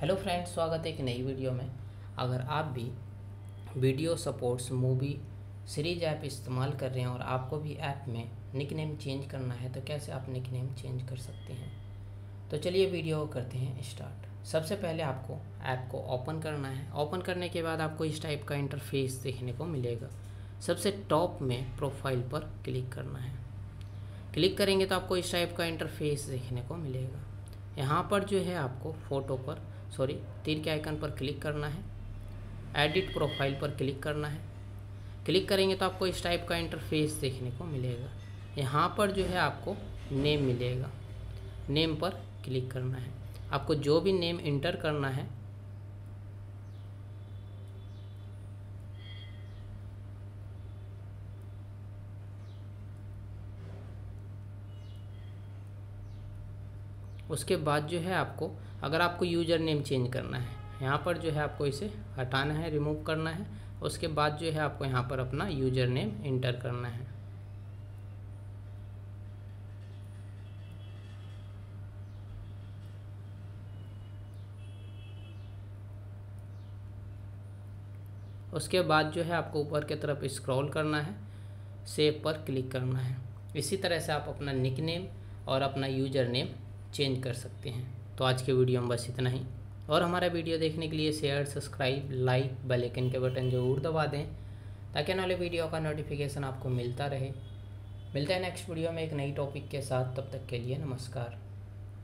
Hello friends, स्वागत है एक नई वीडियो में। अगर आप भी video supports, movie, series app इस्तेमाल कर रहे हैं और आपको भी ऐप में निक नेम चेंज करना है तो कैसे आप निक नेम चेंज कर सकते हैं? तो चलिए वीडियो करते हैं स्टार्ट। सबसे पहले आपको ऐप को ओपन करना है। ओपन करने के बाद आपको इस टाइप का इंटरफेस देखने को मिलेगा। सबसे टॉप में प्रोफ़ाइल पर क्लिक करना है। क्लिक करेंगे तो आपको इस टाइप का इंटरफेस देखने को मिलेगा। यहाँ पर जो है आपको फ़ोटो पर सॉरी तीर के आइकन पर क्लिक करना है। एडिट प्रोफ़ाइल पर क्लिक करना है। क्लिक करेंगे तो आपको इस टाइप का इंटरफेस देखने को मिलेगा। यहाँ पर जो है आपको नेम मिलेगा। नेम पर क्लिक करना है। आपको जो भी नेम इंटर करना है उसके बाद जो है आपको, अगर आपको यूज़र नेम चेंज करना है, यहाँ पर जो है आपको इसे हटाना है रिमूव करना है, उसके बाद जो है आपको यहाँ पर अपना यूज़र नेम इंटर करना है। उसके बाद जो है आपको ऊपर की तरफ़ स्क्रॉल करना है सेव पर क्लिक करना है। इसी तरह से आप अपना निक नेम और अपना यूज़र नेम चेंज कर सकते हैं। तो आज के वीडियो में बस इतना ही। और हमारा वीडियो देखने के लिए शेयर सब्सक्राइब लाइक बेल के बटन ज़रूर दबा दें, ताकि आने वाले वीडियो का नोटिफिकेशन आपको मिलता रहे। मिलता है नेक्स्ट वीडियो में एक नई टॉपिक के साथ। तब तक के लिए नमस्कार।